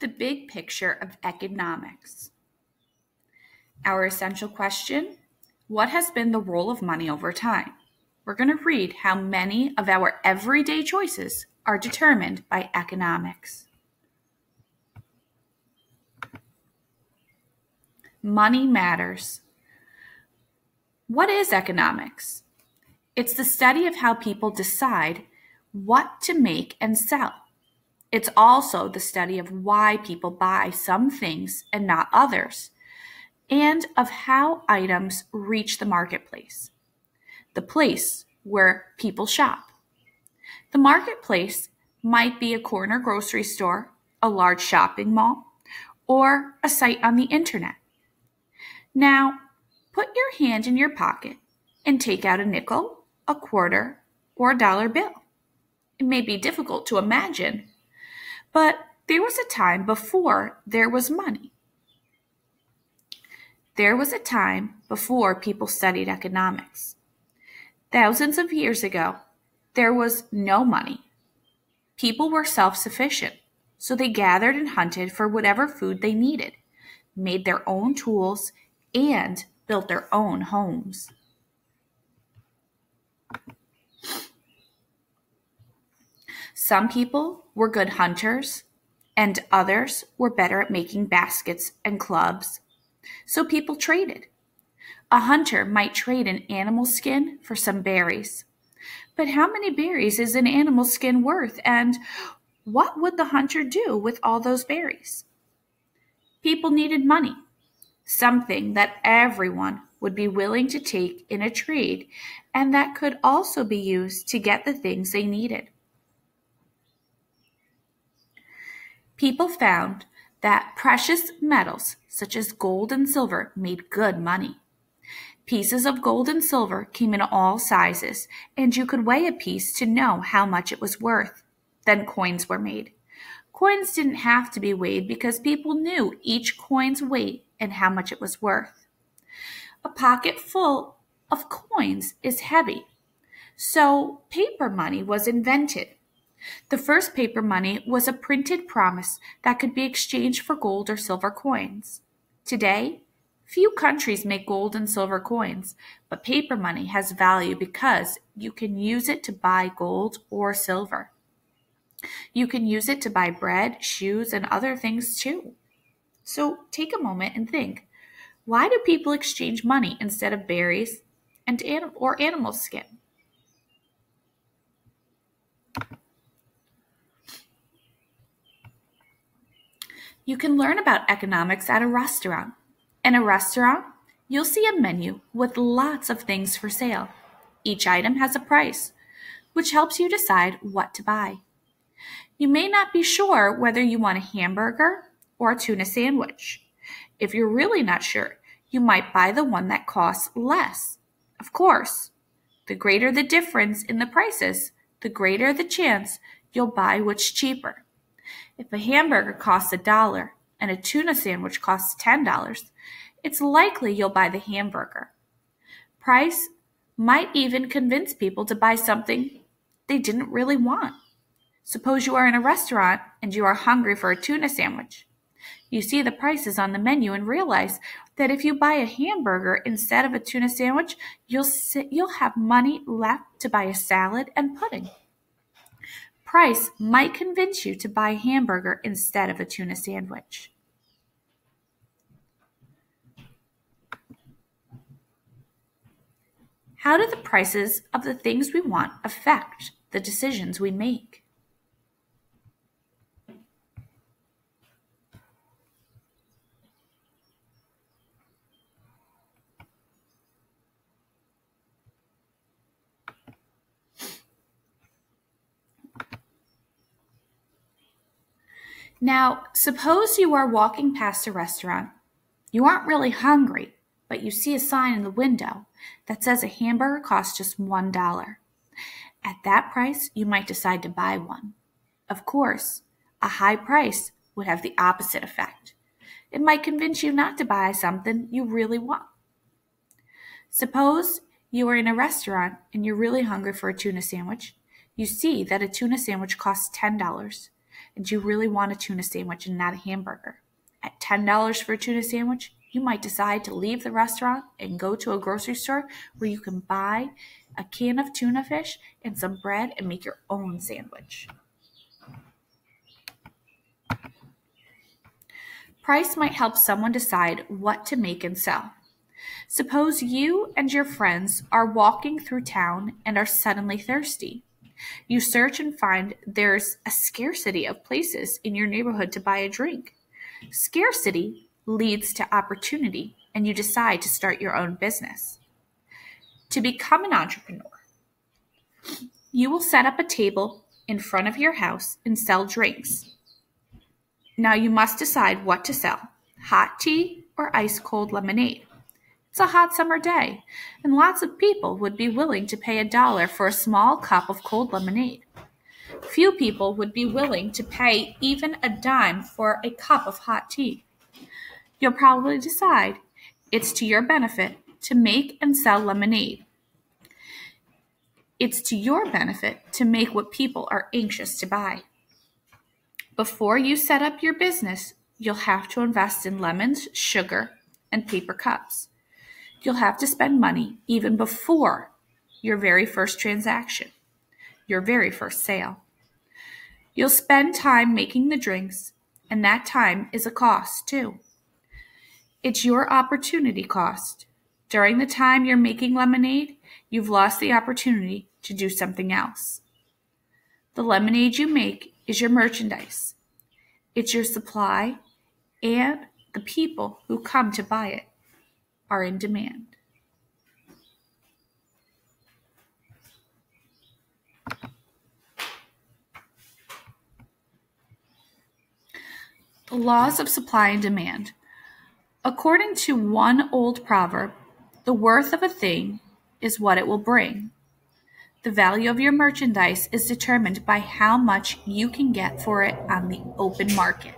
the big picture of economics. Our essential question What has been the role of money over time? We're going to read how many of our everyday choices are determined by economics. Money matters. What is economics? It's the study of how people decide what to make and sell. It's also the study of why people buy some things and not others, and of how items reach the marketplace, the place where people shop. The marketplace might be a corner grocery store, a large shopping mall, or a site on the internet. Now, put your hand in your pocket and take out a nickel, a quarter, or a dollar bill. It may be difficult to imagine, but there was a time before there was money. There was a time before people studied economics. Thousands of years ago, there was no money. People were self sufficient, so they gathered and hunted for whatever food they needed, made their own tools, and built their own homes. Some people were good hunters, and others were better at making baskets and clubs. So people traded. A hunter might trade an animal skin for some berries. But how many berries is an animal skin worth, and what would the hunter do with all those berries? People needed money, something that everyone would be willing to take in a trade, and that could also be used to get the things they needed. People found that precious metals such as gold and silver made good money. Pieces of gold and silver came in all sizes, and you could weigh a piece to know how much it was worth. Then coins were made. Coins didn't have to be weighed because people knew each coin's weight and how much it was worth. A pocket full of coins is heavy, so paper money was invented. The first paper money was a printed promise that could be exchanged for gold or silver coins. Today, few countries make gold and silver coins, but paper money has value because you can use it to buy gold or silver. You can use it to buy bread, shoes, and other things too. So take a moment and think why do people exchange money instead of berries and or animal skin? You can learn about economics at a restaurant. In a restaurant, you'll see a menu with lots of things for sale. Each item has a price, which helps you decide what to buy. You may not be sure whether you want a hamburger or a tuna sandwich. If you're really not sure, you might buy the one that costs less. Of course, the greater the difference in the prices, the greater the chance you'll buy what's cheaper. If a hamburger costs a dollar and a tuna sandwich costs $10, it's likely you'll buy the hamburger. Price might even convince people to buy something they didn't really want. Suppose you are in a restaurant and you are hungry for a tuna sandwich. You see the prices on the menu and realize that if you buy a hamburger instead of a tuna sandwich, you'll sit, you'll have money left to buy a salad and pudding price might convince you to buy a hamburger instead of a tuna sandwich. How do the prices of the things we want affect the decisions we make? Now, suppose you are walking past a restaurant. You aren't really hungry, but you see a sign in the window that says a hamburger costs just $1. At that price, you might decide to buy one. Of course, a high price would have the opposite effect. It might convince you not to buy something you really want. Suppose you are in a restaurant and you're really hungry for a tuna sandwich. You see that a tuna sandwich costs $10 and you really want a tuna sandwich and not a hamburger. At $10 for a tuna sandwich, you might decide to leave the restaurant and go to a grocery store where you can buy a can of tuna fish and some bread and make your own sandwich. Price might help someone decide what to make and sell. Suppose you and your friends are walking through town and are suddenly thirsty. You search and find there's a scarcity of places in your neighborhood to buy a drink. Scarcity leads to opportunity, and you decide to start your own business. To become an entrepreneur, you will set up a table in front of your house and sell drinks. Now you must decide what to sell hot tea or ice cold lemonade. It's a hot summer day, and lots of people would be willing to pay a dollar for a small cup of cold lemonade. Few people would be willing to pay even a dime for a cup of hot tea. You'll probably decide it's to your benefit to make and sell lemonade. It's to your benefit to make what people are anxious to buy. Before you set up your business, you'll have to invest in lemons, sugar, and paper cups you'll have to spend money even before your very first transaction, your very first sale. You'll spend time making the drinks, and that time is a cost too. It's your opportunity cost. During the time you're making lemonade, you've lost the opportunity to do something else. The lemonade you make is your merchandise. It's your supply and the people who come to buy it are in demand. The laws of supply and demand. According to one old proverb, the worth of a thing is what it will bring. The value of your merchandise is determined by how much you can get for it on the open market.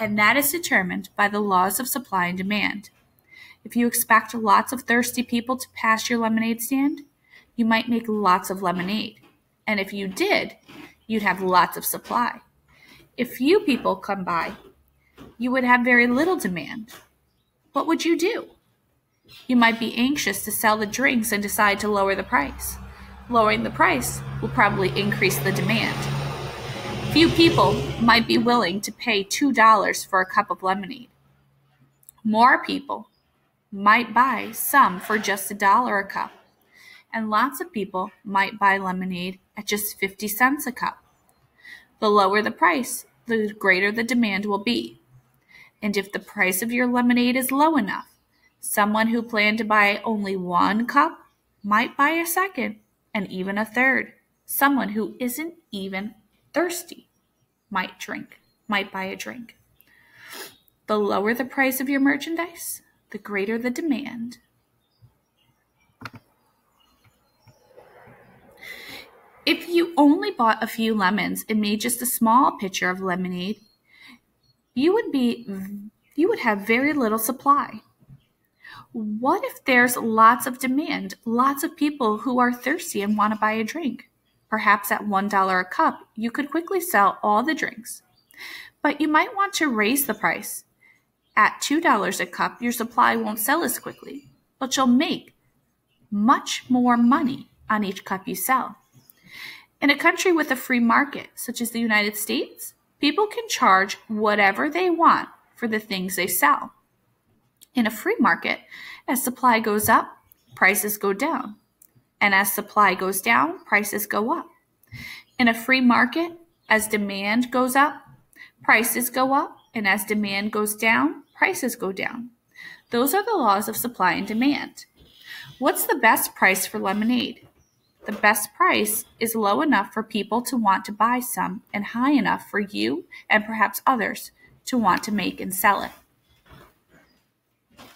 And that is determined by the laws of supply and demand. If you expect lots of thirsty people to pass your lemonade stand, you might make lots of lemonade. And if you did, you'd have lots of supply. If few people come by, you would have very little demand. What would you do? You might be anxious to sell the drinks and decide to lower the price. Lowering the price will probably increase the demand. Few people might be willing to pay $2 for a cup of lemonade. More people might buy some for just a dollar a cup, and lots of people might buy lemonade at just 50 cents a cup. The lower the price, the greater the demand will be. And if the price of your lemonade is low enough, someone who planned to buy only one cup might buy a second and even a third. Someone who isn't even thirsty might drink, might buy a drink. The lower the price of your merchandise, the greater the demand. If you only bought a few lemons and made just a small pitcher of lemonade, you would be you would have very little supply. What if there's lots of demand, lots of people who are thirsty and want to buy a drink? Perhaps at $1 a cup, you could quickly sell all the drinks. But you might want to raise the price at $2 a cup, your supply won't sell as quickly, but you'll make much more money on each cup you sell. In a country with a free market, such as the United States, people can charge whatever they want for the things they sell. In a free market, as supply goes up, prices go down. And as supply goes down, prices go up. In a free market, as demand goes up, prices go up. And as demand goes down, prices go down. Those are the laws of supply and demand. What's the best price for lemonade? The best price is low enough for people to want to buy some and high enough for you and perhaps others to want to make and sell it.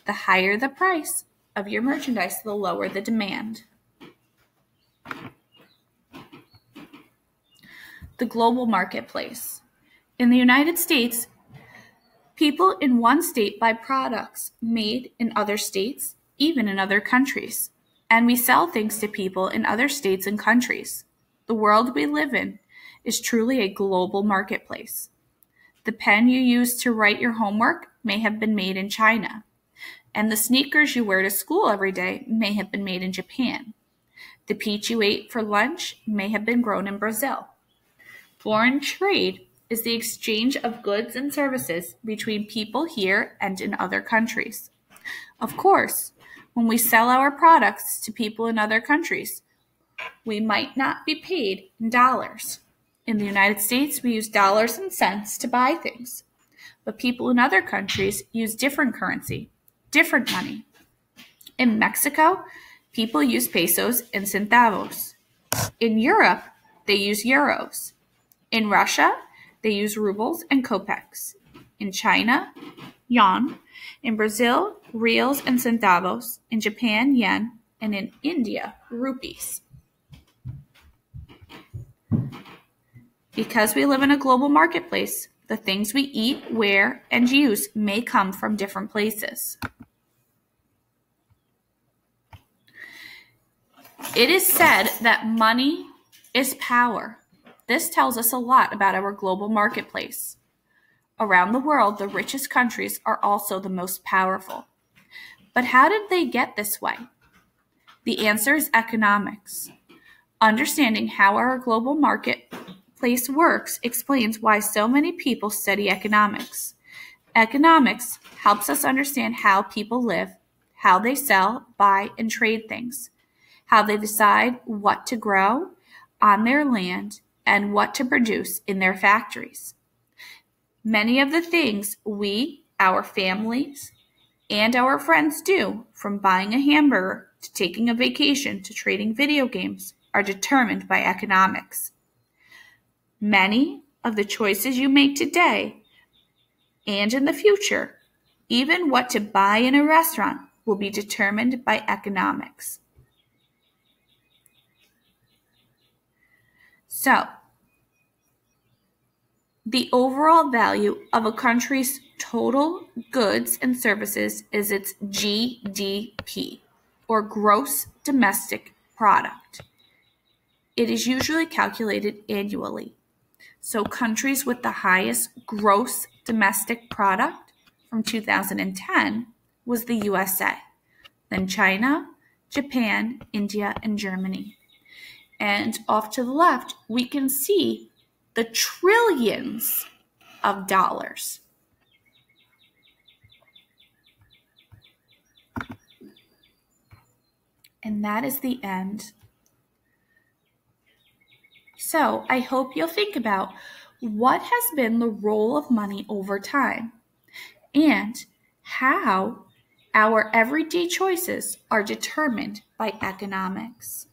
The higher the price of your merchandise, the lower the demand. The global marketplace. In the United States, People in one state buy products made in other states, even in other countries. And we sell things to people in other states and countries. The world we live in is truly a global marketplace. The pen you use to write your homework may have been made in China, and the sneakers you wear to school every day may have been made in Japan. The peach you ate for lunch may have been grown in Brazil. Foreign trade is the exchange of goods and services between people here and in other countries. Of course, when we sell our products to people in other countries, we might not be paid in dollars. In the United States, we use dollars and cents to buy things, but people in other countries use different currency, different money. In Mexico, people use pesos and centavos. In Europe, they use euros. In Russia, they use rubles and kopecks. In China, yuan. In Brazil, reals and centavos. In Japan, yen. And in India, rupees. Because we live in a global marketplace, the things we eat, wear, and use may come from different places. It is said that money is power. This tells us a lot about our global marketplace. Around the world, the richest countries are also the most powerful. But how did they get this way? The answer is economics. Understanding how our global marketplace Works explains why so many people study economics. Economics helps us understand how people live, how they sell, buy, and trade things, how they decide what to grow on their land and what to produce in their factories. Many of the things we, our families, and our friends do, from buying a hamburger to taking a vacation to trading video games, are determined by economics. Many of the choices you make today and in the future, even what to buy in a restaurant, will be determined by economics. So, the overall value of a country's total goods and services is its GDP, or gross domestic product. It is usually calculated annually. So countries with the highest gross domestic product from 2010 was the USA, then China, Japan, India, and Germany. And off to the left, we can see the trillions of dollars. And that is the end so I hope you'll think about what has been the role of money over time and how our everyday choices are determined by economics.